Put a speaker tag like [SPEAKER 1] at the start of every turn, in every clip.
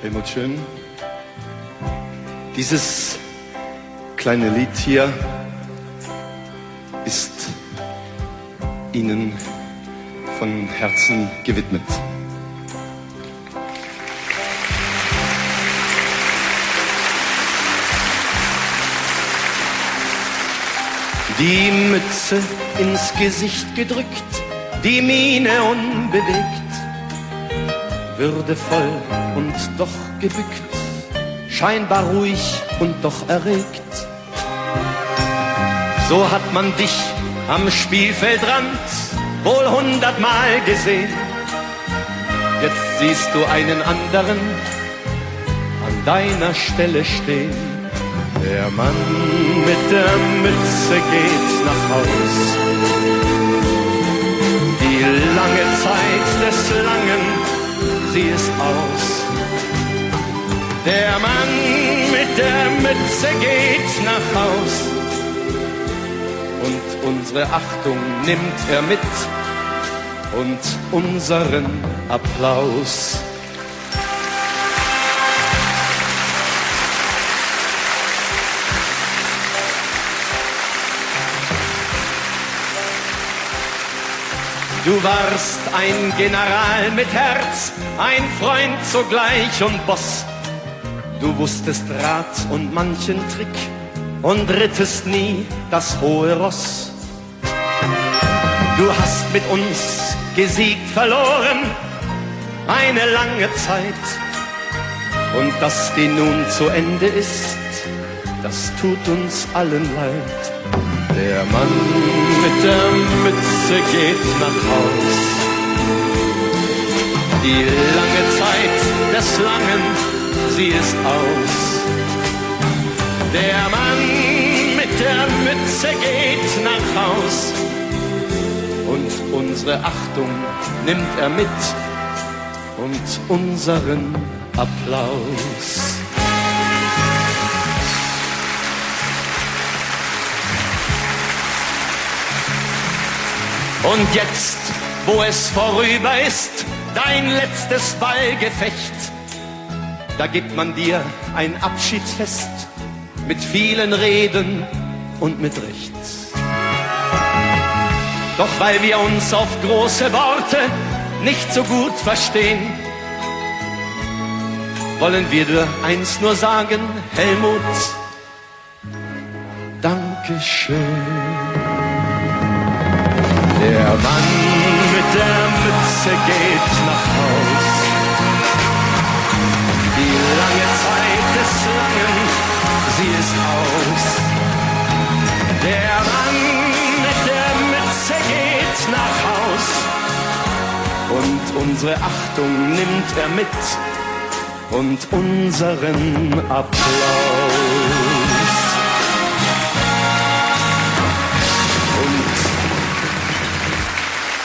[SPEAKER 1] Helmut Schön. Dieses kleine Lied hier ist Ihnen von Herzen gewidmet. Die Mütze ins Gesicht gedrückt, die Miene unbewegt, würdevoll und doch gebückt, scheinbar ruhig und doch erregt. So hat man dich am Spielfeldrand wohl hundertmal gesehen. Jetzt siehst du einen anderen an deiner Stelle stehen. Der Mann mit der Mütze geht nach Haus. Die lange Zeit des Mütze geht nach Haus. Und unsere Achtung nimmt er mit und unseren Applaus. Du warst ein General mit Herz, ein Freund zugleich und Boss. Du wusstest Rat und manchen Trick und rittest nie das hohe Ross. Du hast mit uns gesiegt verloren, eine lange Zeit. Und dass die nun zu Ende ist, das tut uns allen leid. Der Mann mit der Mütze geht nach Haus. Die lange Zeit des Langen, sie ist aus. Der Mann mit der Mütze geht nach Haus. Und unsere Achtung nimmt er mit und unseren Applaus. Und jetzt, wo es vorüber ist, dein letztes Ballgefecht, da gibt man dir ein Abschiedsfest mit vielen Reden und mit Recht. Doch weil wir uns auf große Worte nicht so gut verstehen, wollen wir dir eins nur sagen, Helmut, Dankeschön. Der Mann mit der Mütze geht nach Haus. Unsere Achtung nimmt er mit und unseren Applaus.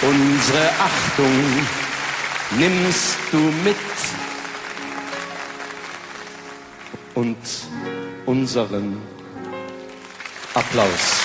[SPEAKER 1] Unsere Achtung nimmst du mit und unseren Applaus.